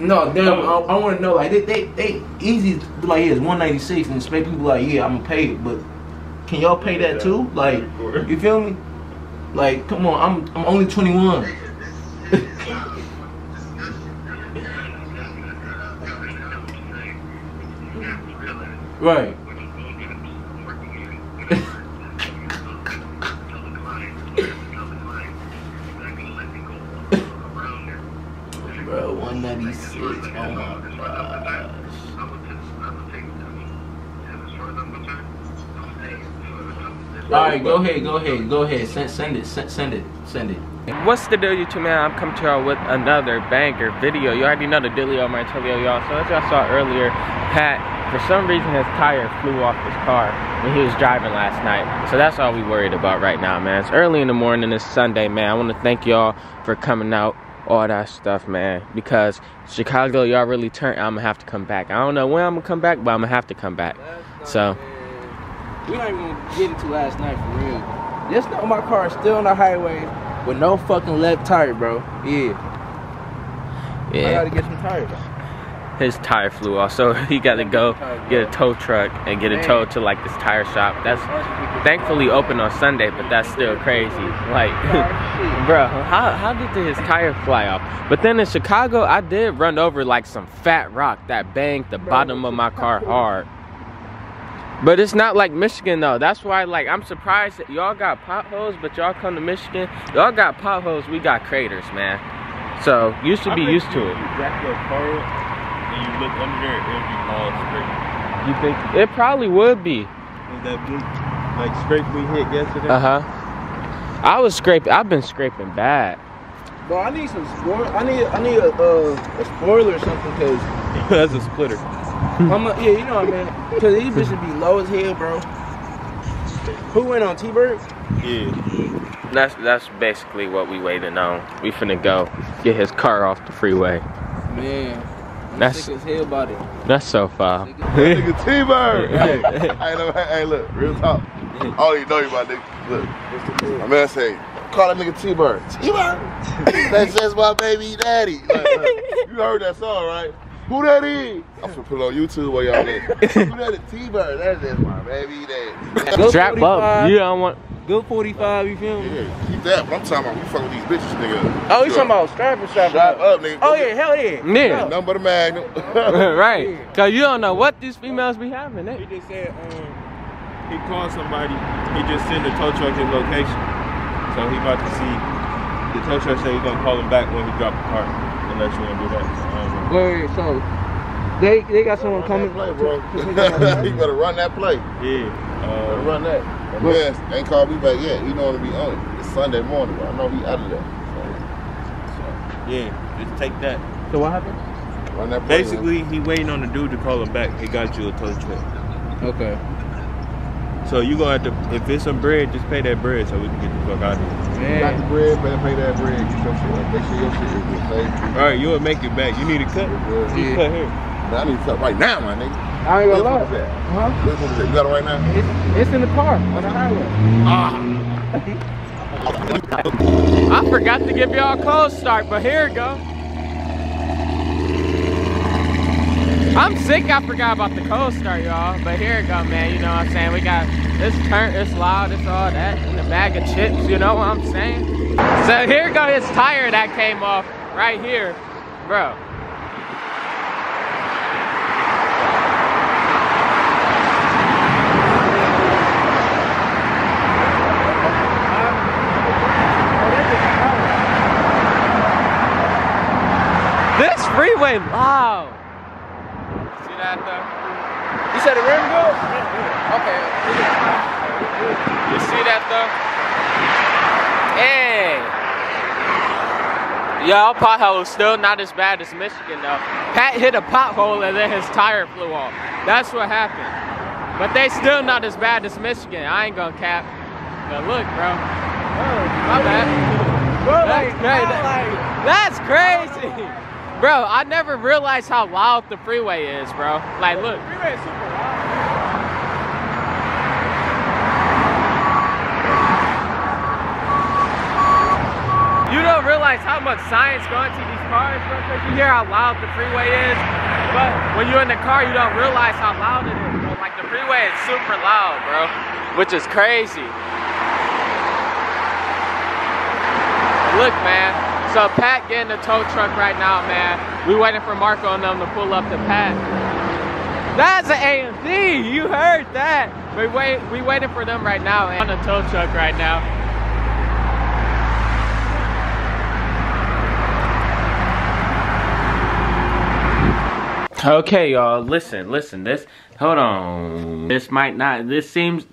No, damn, I, I want to know, like, they, they, they easy, be like, yeah, it's 196 and expect people like, yeah, I'm going to pay it, but can y'all pay that too? Like, you feel me? Like, come on, I'm, I'm only 21. right. All right, go ahead, go ahead, go ahead. Send, send it, send, send it, send it. What's the deal, YouTube man? I'm coming to y'all with another banger video. You already know the dealio, Martellio, y'all. So as y'all saw earlier, Pat, for some reason, his tire flew off his car when he was driving last night. So that's all we worried about right now, man. It's early in the morning. It's Sunday, man. I want to thank y'all for coming out, all that stuff, man. Because Chicago, y'all really turned. I'm gonna have to come back. I don't know when I'm gonna come back, but I'm gonna have to come back. So. We not even gonna get into last night for real. Just know my car is still on the highway with no fucking left tire, bro. Yeah. Yeah. I gotta get some tires. his tire flew off, so he got to go get a tow truck and get it towed to like this tire shop. That's thankfully open on Sunday, but that's still crazy. Like, bro, how how did his tire fly off? But then in Chicago, I did run over like some fat rock that banged the bottom of my car hard. But it's not like Michigan though. That's why like I'm surprised that y'all got potholes, but y'all come to Michigan, y'all got potholes, we got craters, man. So you should be used to it. You back your car up and you look under there, it'll be all straight. You think it probably would be. Was that big, like scrape we hit yesterday? Uh huh. I was scraping. I've been scraping bad. Bro, I need some spoil. I need I need a uh, a spoiler or something because That's a splitter. Hmm. I'm a, yeah, you know what I mean. Because these bitches be low as hell, bro. Who went on T-Bird? Yeah. That's that's basically what we waiting on. We finna go get his car off the freeway. Man, I'm That's- sick as hell about it. That's so far. Sick That nigga T-Bird. hey, hey, look, hey, hey, look, real talk. I don't even know you, my nigga. Look, my man say, call that nigga T-Bird. T-Bird. That's just my baby daddy. Like, like, you heard that song, right? Who that is? I'm finna put it on YouTube while y'all in. Who that is? T-Bird. That's my baby daddy. Good Strap up. 45. You don't want. Good 45, you feel me? Yeah, keep that. But I'm talking about we fucking with these bitches, nigga. Oh, you talking about strapping, strapping? Strap up, nigga. Oh yeah, hell yeah. Yeah. Nothing but a magnum. right. Cause you don't know what these females be having. He just said um, he called somebody. He just sent the tow truck his location. So he about to see. The tow truck said he's gonna call him back when he drop the car. Unless you wanna do that. Um, Wait, wait, so they they got someone coming. Play, bro. to- to pick up my you better run that play. yeah. Better Uh, run that. My man ain't called me back yet. He know to be on it. It's Sunday morning, but I know he out of there. so yeah. Just take that. So what happened? Run that play. Basically, he waiting on the dude to call him back. He got you a tow truck. Okay. So you gonna have to, if it's some bread, just pay that bread so we can get the fuck out of here. You got the bread, better pay that bread. Get your shit up. Make sure your shit is good. All right, you'll make it back. You need a cut. it's good. Yeah. Cut here. Man, I need to cut right now, my nigga. I ain't gonna one lie. that? Huh? Which one is that? You got it right now? It's, it's in the car on the highway. Ah. I forgot to give y'all a cold start, but here it go. I'm sick. I forgot about the cold start, y'all. But here it go, man. You know what I'm saying? We got this turn, it's loud, it's all that, and a bag of chips. You know what I'm saying? So here go his tire that came off right here, bro. This freeway loud. See that though? You said the rim good? Okay. You see that though? Hey. Y'all pothole is still not as bad as Michigan though. Pat hit a pothole and then his tire flew off. That's what happened. But they still not as bad as Michigan. I ain't gonna cap. But look, bro. My bad. Bro, That's like, crazy. like, That's crazy. Bro, I never realized how loud the freeway is, bro. Like, look. freeway is super loud. You don't realize how much science goes into these cars, bro. You hear how loud the freeway is, but when you're in the car, you don't realize how loud it is, bro. Like the freeway is super loud, bro, which is crazy. Look, man. So Pat getting the tow truck right now, man. We waiting for Marco and them to pull up to Pat. That's an AMC. You heard that. We wait. We waiting for them right now on the tow truck right now. Okay, y'all. Listen, listen. This. Hold on. This might not. This seems.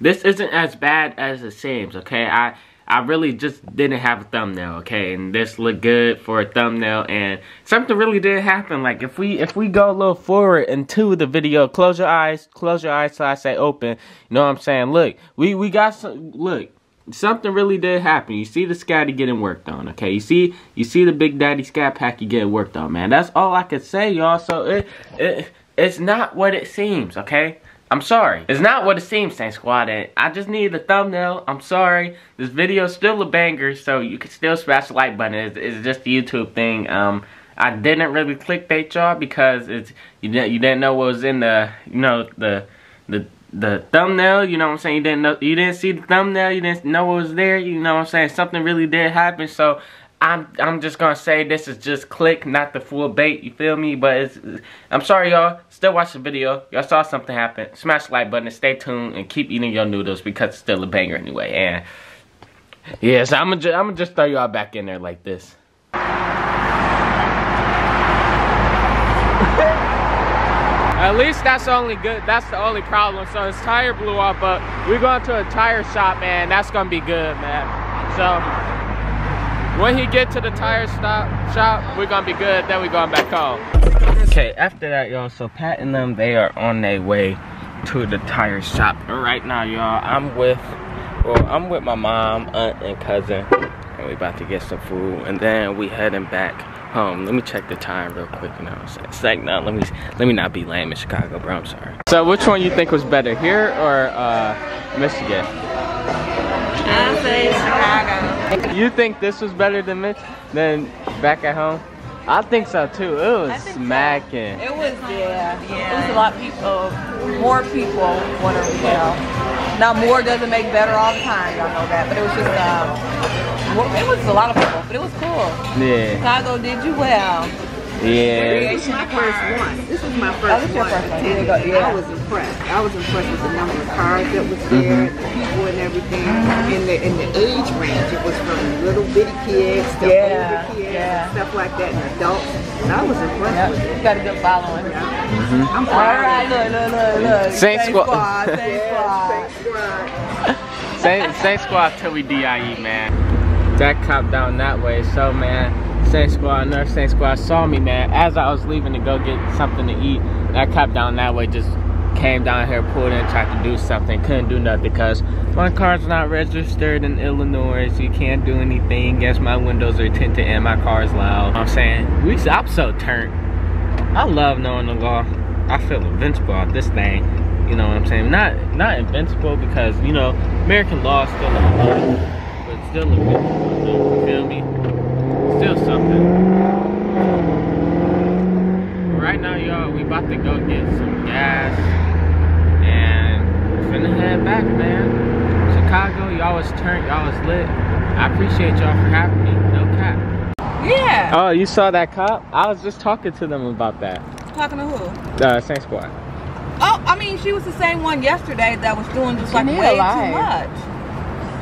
This isn't as bad as it seems. Okay. I. I really just didn't have a thumbnail, okay, and this looked good for a thumbnail, and something really did happen. Like if we if we go a little forward into the video, close your eyes, close your eyes till I say open. You know what I'm saying? Look, we we got some. Look, something really did happen. You see the scatty getting worked on, okay? You see you see the Big Daddy Scat Packy getting worked on, man. That's all I could say, y'all. So it it it's not what it seems, okay? I'm sorry. It's not what it seems, Saint Squad. And I just need a thumbnail. I'm sorry. This video is still a banger, so you can still smash the like button. It's, it's just a YouTube thing. Um, I didn't really clickbait y'all because it's you didn't you didn't know what was in the you know the the the thumbnail. You know what I'm saying? You didn't know you didn't see the thumbnail. You didn't know it was there. You know what I'm saying? Something really did happen. So I'm I'm just gonna say this is just click, not the full bait. You feel me? But it's I'm sorry, y'all. Still watch the video. Y'all saw something happen. Smash the like button and stay tuned and keep eating your noodles because it's still a banger anyway. And yeah, so I'm gonna I'm gonna just throw y'all back in there like this. At least that's only good. That's the only problem. So his tire blew off, but we're going to a tire shop, man. That's gonna be good, man. So when he get to the tire stop shop, we're gonna be good. Then we going back home. Okay, after that, y'all. So Pat and them, they are on their way to the tire shop. Right now, y'all, I'm with, well, I'm with my mom, aunt, and cousin, and we about to get some food, and then we heading back home. Let me check the time real quick. You know what I'm saying? It's like, no, let me let me not be lame in Chicago, bro. I'm sorry. So, which one you think was better, here or uh, Michigan? I say Chicago. You think this was better than Mitch than back at home? I think so too. It was think so. smacking. It was yeah, yeah. It was a lot of people. More people want to, you know. Now more doesn't make better all the time. Y'all know that, but it was just um, more, it was a lot of people, but it was cool. Yeah, Chicago did you well. yeah. This is my first one. This was my Oh, first this your one. first one. Here you go. I was impressed. I was impressed with the number of cars that was there, Mm-hmm. the people and everything, and the and the age range. It was from little bitty kids to Yeah, older kids yeah. stuff like that, and adults. So I was impressed Yep, with it. you got a good following. I'm All proud. right, look, look, look, look. Saint Saint Squad. squad, Saint squad. Thanks, squad. Saint, Saint squad till we DIE, man. That cop down that way, so man, Saint squad, another Saint squad saw me, man. As I was leaving to go get something to eat, that cop down that way just came down here, pulled in, tried to do something. Couldn't do nothing because my car's not registered in Illinois, so you can't do anything. Guess my windows are tinted and my car's loud. I'm saying, we, I'm so turned. I love knowing the law. I feel invincible at this thing. You know what I'm saying? Not not invincible because you know American law is still in the but still invincible. You feel me? Still something. Right now, y'all, we about to go get some gas and finna head back, man. Chicago, y'all was turned, y'all was lit. I appreciate y'all for having me. No cap. Yeah. Oh, you saw that cop? I was just talking to them about that. Talking to who? Uh, Saint squad. Oh, I mean, she was the same one yesterday that was doing just like way a too much.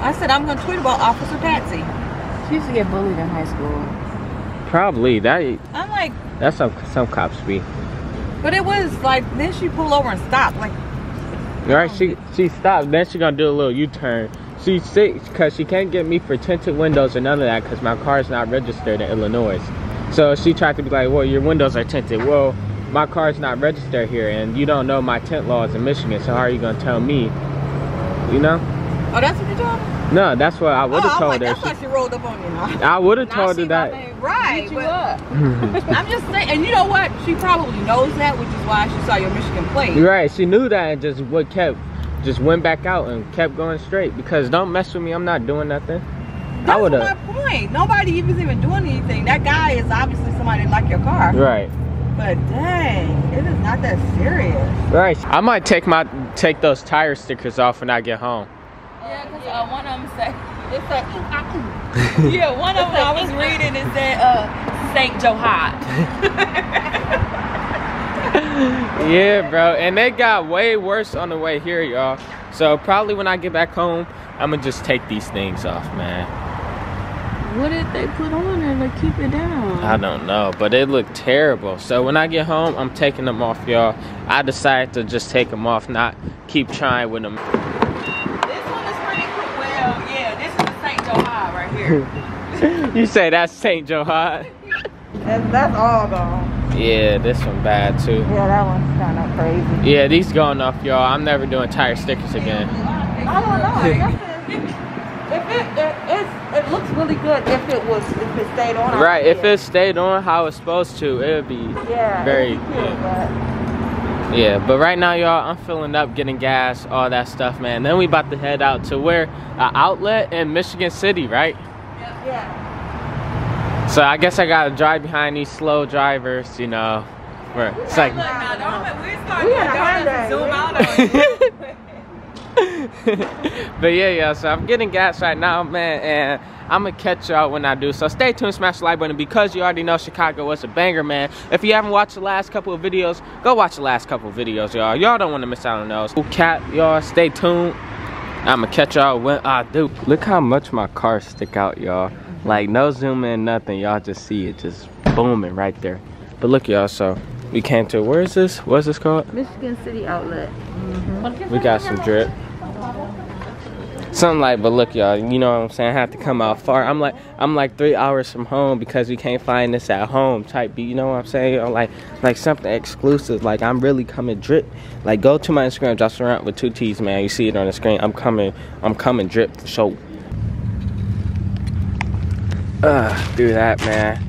I said I'm gonna tweet about Officer Patsy. She used to get bullied in high school. Probably that. I'm like, That's some some cops be. but it was like then she pulled over and stopped. Like, Right? She um, she stopped. Then she gonna do a little U-turn. She sick because she can't get me for tinted windows or none of that because my car is not registered in Illinois. So she tried to be like, well, your windows are tinted. Well, my car's not registered here, and you don't know my tint laws in Michigan. So how are you gonna tell me? You know? Oh, that's what you told me. No, that's what I would have oh, told like, her. that's why she rolled up on you now. I would have told her that. me right. You but up. I'm just saying, and you know what? She probably knows that, which is why she saw your Michigan plate. Right, she knew that and just what kept just went back out and kept going straight because don't mess with me, I'm not doing nothing. That's would've- my point. Nobody even even doing anything. That guy is obviously somebody that like your car. Right. But dang, it is not that serious. Right. I might take my take those tire stickers off when I get home. Yeah, because uh, one of them said, it said, yeah, one of them I was reading, it said, uh, St. Johad. Yeah, bro. And they got way worse on the way here, y'all. So probably when I get back home, I'm gonna just take these things off, man. What did they put on there to keep it down? I don't know, but it looked terrible. So when I get home, I'm taking them off, y'all. I decided to just take them off, not keep trying with them. This one is pretty cool. Well, yeah, this is the St. Johad right here. You say that's St. Johad? That's, that's all gone. Yeah, this one bad too. Yeah, that one's kind of crazy. Yeah, these going off, y'all. I'm never doing tire stickers again. I don't know. I if it, it, it looks really good if it was, if it stayed on. Right, if it stayed on how it's supposed to, it would be yeah, very cute, good. but- Yeah, but right now, y'all, I'm filling up, getting gas, all that stuff, man. Then we about to head out to where an outlet in Michigan City, right? Yeah. So I guess I gotta drive behind these slow drivers, you know. Where it's like, Look, now, don't, we start We doing in a donuts and Hyundai, zoom out but yeah, yeah. So I'm getting gas right now, man, and I'm gonna catch y'all when I do. So stay tuned, smash the like button because you already know Chicago was a banger, man. If you haven't watched the last couple of videos, go watch the last couple of videos, y'all. Y'all don't want to miss out on those. Cat, y'all, stay tuned. I'm gonna catch y'all when I do. Look how much my car stick out, y'all. Like no zoom in, nothing. Y'all just see it just booming right there. But look, y'all. So we came to where is this? What's this called? Michigan City Outlet. Mm-hmm. Mm-hmm. We got some drip. Something like, but look, y'all, you know what I'm saying? I have to come out far. I'm like, I'm like three hours from home because we can't find this at home type beat. You know what I'm saying? Or like, like something exclusive. Like I'm really coming drip. Like go to my Instagram, Josh Laurent with two T's, man. You see it on the screen. I'm coming, I'm coming drip sure. Uh, do that, man.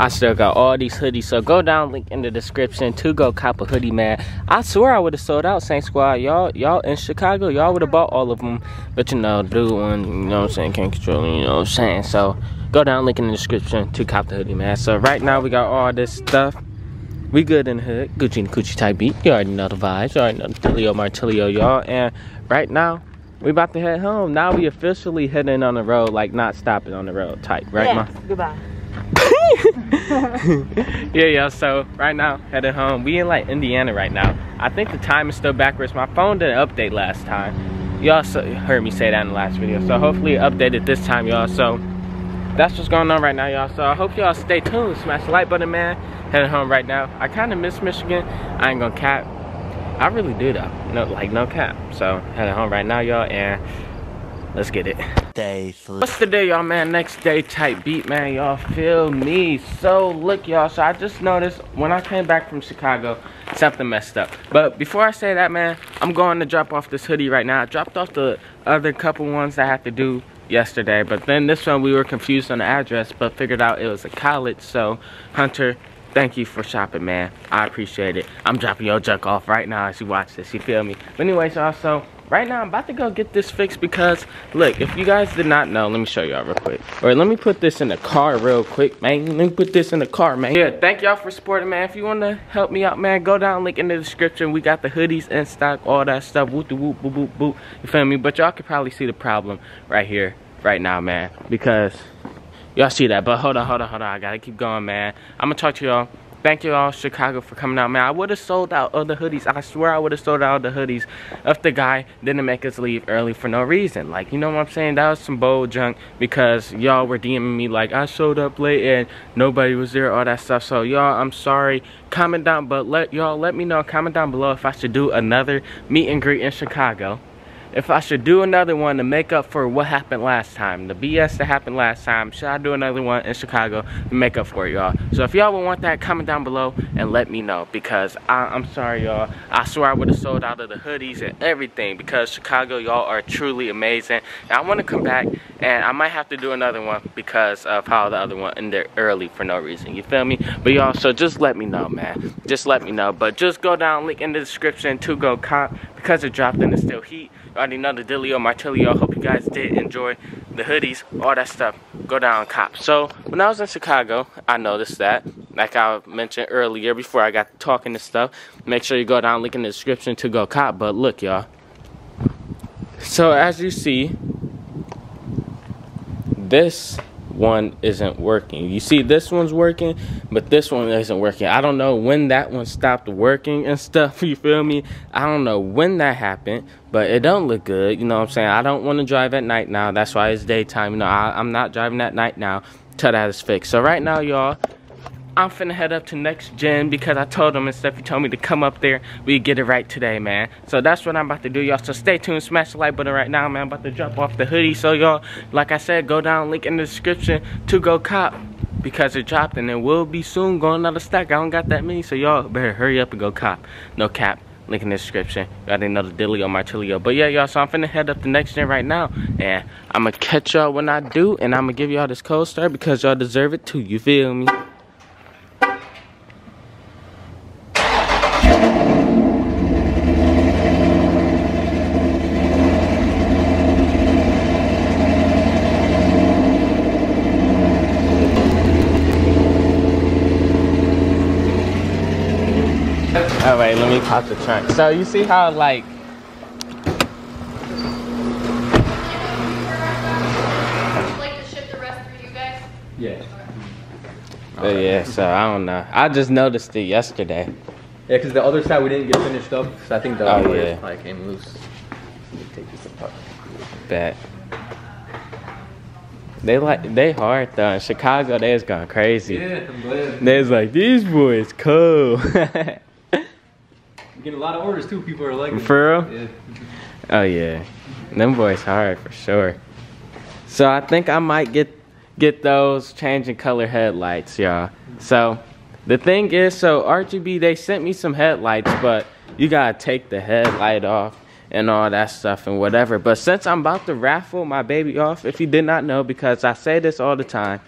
I still got all these hoodies, so go down link in the description to go cop a hoodie, man. I swear I would have sold out Saint Squad. Y'all, y'all in Chicago, y'all would have bought all of them. But you know, do one, you know what I'm saying, can't control it, you know what I'm saying. So go down link in the description to cop the hoodie, man. So right now we got all this stuff. We good in the hood, Gucci and Coochie type beat. You already know the vibes. You already know the Delio Martilio, y'all. And right now, we about to head home. Now we officially heading on the road, like not stopping on the road type, right, Ma? Goodbye. yeah, yeah. So right now, headed home. We in like Indiana right now. I think the time is still backwards. My phone didn't update last time. Y'all heard me say that in the last video. So hopefully it updated this time, y'all. So that's what's going on right now, y'all. So I hope y'all stay tuned. Smash the like button, man. Headed home right now. I kind of miss Michigan. I ain't gonna cap. I really do though. No, like no cap. So headed home right now, y'all, and let's get it. Day three. What's the day, y'all, man? Next day type beat, man. Y'all feel me? So, look, y'all. So, I just noticed when I came back from Chicago, something messed up. But before I say that, man, I'm going to drop off this hoodie right now. I dropped off the other couple ones I had to do yesterday. But then this one, we were confused on the address, but figured out it was a college. So, Hunter, thank you for shopping, man. I appreciate it. I'm dropping your junk off right now as you watch this. You feel me? But anyways, y'all, so right now I'm about to go get this fixed because look, if you guys did not know, let me show y'all real quick. Or let me put this in the car real quick, man. Let me put this in the car, man. Yeah, thank y'all for supporting, man. If you want to help me out, man, go down, link in the description. We got the hoodies in stock, all that stuff. Whoop de whoop, boop, boop, boop. You feel me? But y'all can probably see the problem right here, right now, man. Because y'all see that. But hold on, hold on, hold on. I gotta keep going, man. I'm gonna talk to y'all. Thank you all, Chicago, for coming out, man. I would have sold out other hoodies. I swear I would have sold out the hoodies if the guy didn't make us leave early for no reason. Like, you know what I'm saying? That was some bold junk because y'all were DMing me like, I showed up late and nobody was there, all that stuff. So, y'all, I'm sorry. Comment down, but let y'all let me know. Comment down below if I should do another meet and greet in Chicago if I should do another one to make up for what happened last time, the BS that happened last time, should I do another one in Chicago to make up for y'all? So if y'all would want that, comment down below and let me know because I, I'm sorry, y'all. I swear I would have sold out of the hoodies and everything because Chicago, y'all are truly amazing. And I want to come back and I might have to do another one because of how the other one ended early for no reason. You feel me? But y'all, so just let me know, man. Just let me know. But just go down, link in the description to go cop because it dropped and it's still heat. Already know the Delio Martilio. Hope you guys did enjoy the hoodies, all that stuff, go down cop. So when I was in Chicago, I noticed that, like I mentioned earlier before I got talking and stuff, make sure you go down, link in the description to go cop. But look, y'all. So as you see, this one isn't working. You see this one's working, but this one isn't working. I don't know when that one stopped working and stuff, you feel me? I don't know when that happened, but it don't look good, you know what I'm saying? I don't want to drive at night now. That's why it's daytime. You know, I, I'm not driving at night now till that is fixed. So right now, y'all, I'm finna head up to next gen because I told them and stuff. He told me to come up there. We get it right today, man. So that's what I'm about to do, y'all. So stay tuned. Smash the like button right now, man. I'm about to drop off the hoodie. So y'all, like I said, go down, link in the description to go cop because it dropped and it will be soon going out of stock. I don't got that many, so y'all better hurry up and go cop. No cap. Link in the description. Y'all didn't know the Dilio Martilio. But yeah, y'all, so I'm finna head up to next gen right now. And I'm gonna catch y'all when I do. And I'm gonna give y'all this cold start because y'all deserve it too. You feel me? All right, let me pop the trunk. So you see how like like to ship the rest for you guys? Yeah. Oh yeah, so I don't know. I just noticed it yesterday. Yeah, because the other side we didn't get finished up, so I think the Oh, other yeah. probably came loose. Let me take this apart. Bet. They like they hard though. In Chicago, they was going crazy. Yeah, I'm glad. They was like, these boys cool. I'm getting a lot of orders too. People are liking. For real? Yeah. oh yeah, them boys hard for sure. So I think I might get get those changing color headlights, y'all. So the thing is, so RGB they sent me some headlights, but you gotta take the headlight off and all that stuff and whatever. But since I'm about to raffle my baby off, if you did not know, because I say this all the time,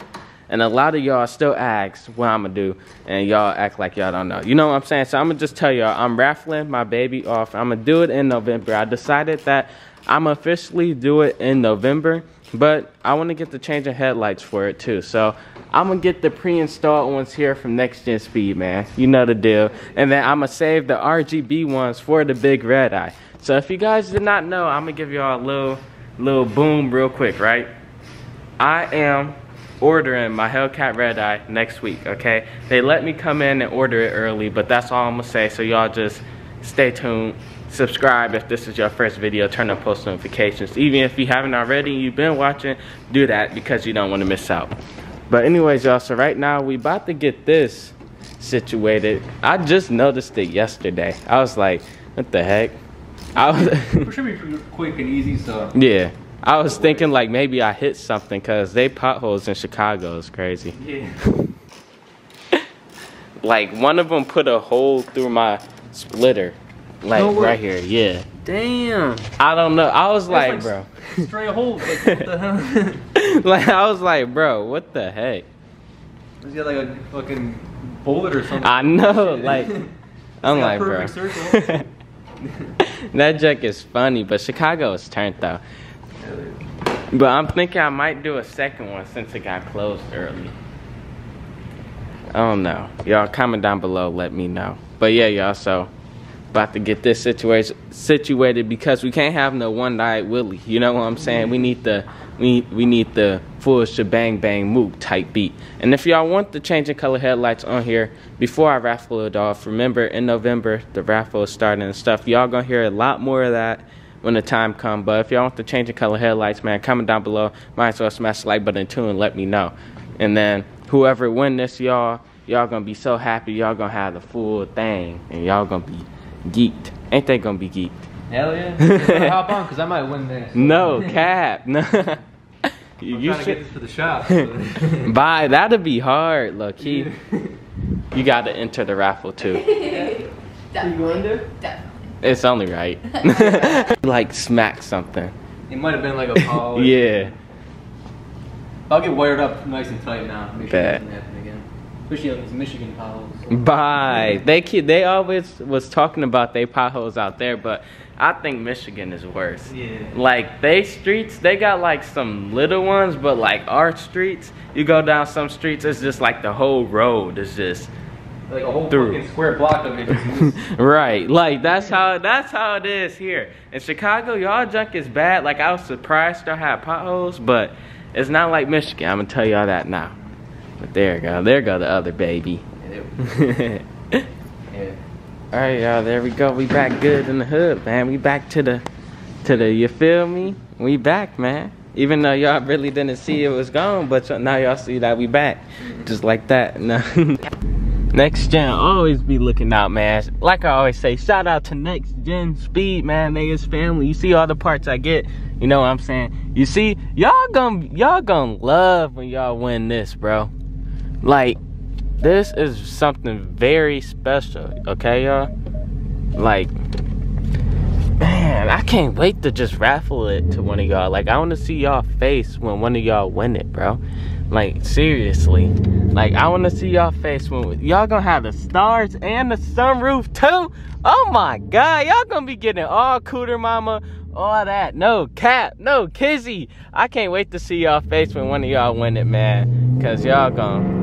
and a lot of y'all still ask what I'm gonna do, and y'all act like y'all don't know. You know what I'm saying? So I'm gonna just tell y'all, I'm raffling my baby off. I'm gonna do it in November. I decided that I'm officially do it in November, but I want to get the change of headlights for it too. So I'm gonna get the pre-installed ones here from Next Gen Speed, man. You know the deal. And then I'm gonna save the RGB ones for the big red eye. So if you guys did not know, I'm gonna give y'all a little, little boom real quick, right? I am ordering my Hellcat Red Eye next week, okay? They let me come in and order it early, but that's all I'm gonna say. So y'all just stay tuned. Subscribe if this is your first video. Turn on post notifications. Even if you haven't already and you've been watching, do that because you don't want to miss out. But anyways, y'all, so right now we about to get this situated. I just noticed it yesterday. I was like, what the heck? I was It should be quick and easy, so. Yeah. I was thinking like maybe I hit something because they potholes in Chicago is crazy. Yeah. Like one of them put a hole through my splitter. Like No right here, yeah. Damn. I don't know. I was like, That's bro. Straight holes. Like, what the hell? like I was like, bro, what the heck? He's got like a fucking bullet or something. I know, like I'm like, bro. that joke is funny, but Chicago is turned though. But I'm thinking I might do a second one since it got closed early. I don't know. Y'all comment down below, let me know. But yeah, y'all, so about to get this situation situated because we can't have no one night Willie. You know what I'm saying? We need the we we need the full shebang bang mook type beat. And if y'all want the changing color headlights on here before I raffle it off, remember in November the raffle is starting and stuff. Y'all gonna hear a lot more of that when the time come. But if y'all want to change the color headlights, man, comment down below. Might as well smash the like button too and let me know. And then whoever win this, y'all, y'all gonna be so happy. Y'all gonna have the full thing, and y'all gonna be geeked. Ain't they gonna be geeked? Hell yeah. Hop on, because I might win this. No cap. No. I'm you trying to get should this to the shop. so- buy. That'd be hard, low key. You gotta enter the raffle too. Definitely. Definitely. It's only right. like smack something. It might have been like a power. Yeah. I'll get wired up nice and tight now. Make sure Bet. it doesn't happen again. Especially on these Michigan potholes. Bye. They they always was talking about they potholes out there, but I think Michigan is worse. Yeah. Like they streets, they got like some little ones, but like our streets, you go down some streets, it's just like the whole road is just Like a whole Through. fucking square block of it. right. Like that's how that's how it is here in Chicago. Y'all junk is bad. Like I was surprised y'all had potholes, but it's not like Michigan. I'm gonna tell y'all that now. But there you go. There go the other baby. yeah. All right, y'all. There we go. We back good in the hood, man. We back to the, to the. You feel me? We back, man. Even though y'all really didn't see it was gone, but now y'all see that we back, just like that. No. Next Gen always be looking out, man. Like I always say, shout out to Next Gen Speed, man. They is family. You see all the parts I get. You know what I'm saying? You see, y'all gonna y'all gonna love when y'all win this, bro. Like, this is something very special, okay, y'all? Like, man, I can't wait to just raffle it to one of y'all. Like, I want to see y'all face when one of y'all win it, bro. Like, seriously. Like, I want to see y'all face when y'all gonna have the stars and the sunroof too. Oh my god, y'all gonna be getting all cooter mama, all that. No cap, no kizzy. I can't wait to see y'all face when one of y'all win it, man. Cause y'all gonna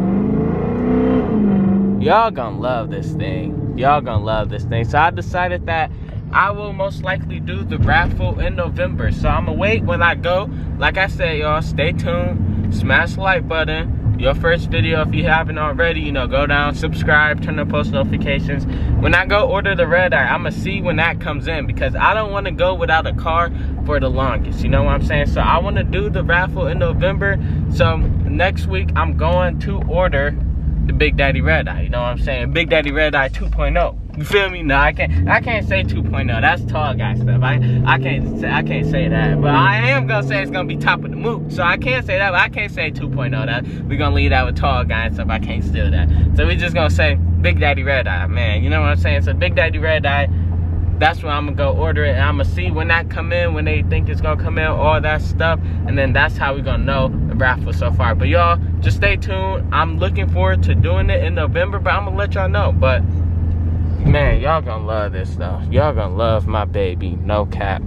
y'all gonna love this thing. Y'all gonna love this thing. So I decided that I will most likely do the raffle in November. So I'm gonna wait when I go. Like I said, y'all, stay tuned. Smash the like button. Your first video, if you haven't already, you know, go down, subscribe, turn on post notifications. When I go order the red eye, I'ma see when that comes in because I don't want to go without a car for the longest. You know what I'm saying? So I want to do the raffle in November. So next week I'm going to order the Big Daddy Red Eye. You know what I'm saying? Big Daddy Red Eye 2.0. You feel me? No, I can't. I can't say 2.0. That's tall guy stuff. I I can't say I can't say that. But I am gonna say it's gonna be top of the mood. So I can't say that. But I can't say 2.0. That we're gonna leave that with tall guy stuff. I can't steal that. So we just gonna say Big Daddy Red Eye, man. You know what I'm saying? So Big Daddy Red Eye. That's when I'm gonna go order it and I'm gonna see when that come in, when they think it's gonna come in, all that stuff, and then that's how we gonna know the raffle so far. But y'all, just stay tuned. I'm looking forward to doing it in November, but I'm gonna let y'all know. But man, y'all gonna love this though. Y'all gonna love my baby. No cap.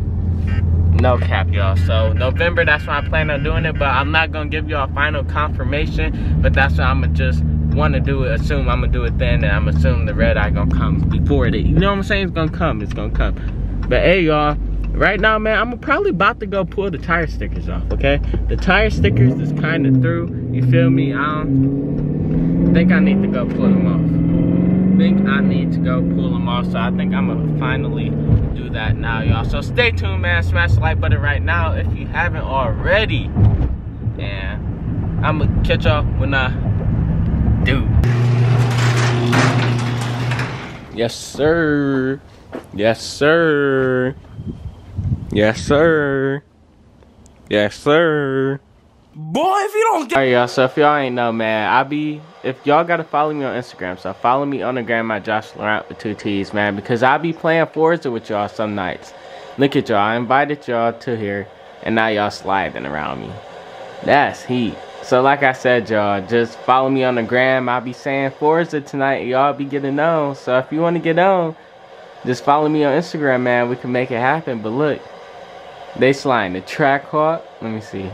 No cap, y'all. So November, that's when I plan on doing it, but I'm not gonna give y'all final confirmation. But that's what I'm gonna just want to do it. Assume I'm gonna do it then, and I'm assuming the red eye gonna come before it. You know what I'm saying? It's gonna come. It's gonna come. But hey, y'all. Right now, man, I'm probably about to go pull the tire stickers off. Okay, the tire stickers is kind of through. You feel me? I don't think I need to go pull them off think I need to go pull them off. So I think I'm gonna finally do that now, y'all. So stay tuned, man. Smash the like button right now if you haven't already. And I'm gonna catch y'all when I do. Yes, sir. Yes, sir. Yes, sir. Yes, sir. Boy, if you don't get Alright y'all, so if y'all ain't know man, I be if y'all gotta follow me on Instagram, so follow me on the gram at Josh Laurent with two T's, man, because I be playing Forza with y'all some nights. Look at y'all, I invited y'all to here, and now y'all sliding around me. That's heat. So like I said, y'all, just follow me on the gram. I'll be saying Forza tonight, y'all be getting on. So if you wanna get on, just follow me on Instagram, man. We can make it happen. But look, they sliding the track hawk. Let me see.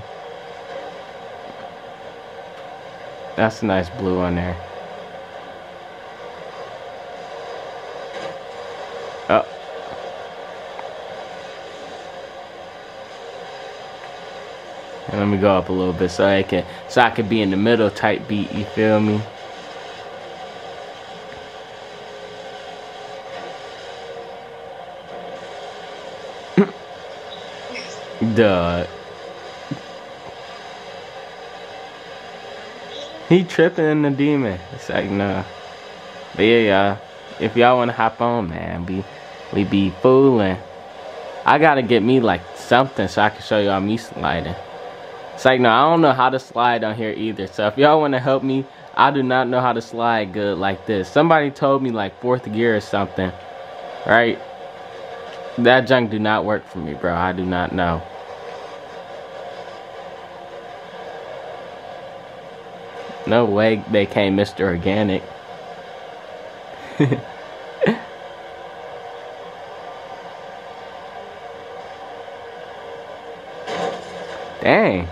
That's a nice blue on there. And let me go up a little bit so I can so I can be in the middle type beat, you feel me? Duh. He tripping in the demon. It's like nah. But yeah, y'all. If y'all wanna hop on, man, we be fooling. I gotta get me like something so I can show y'all me sliding. It's like no, I don't know how to slide on here either. So if y'all wanna help me, I do not know how to slide good like this. Somebody told me like fourth gear or something. Right? That junk do not work for me, bro. I do not know. No way they came Mr. Organic. Dang.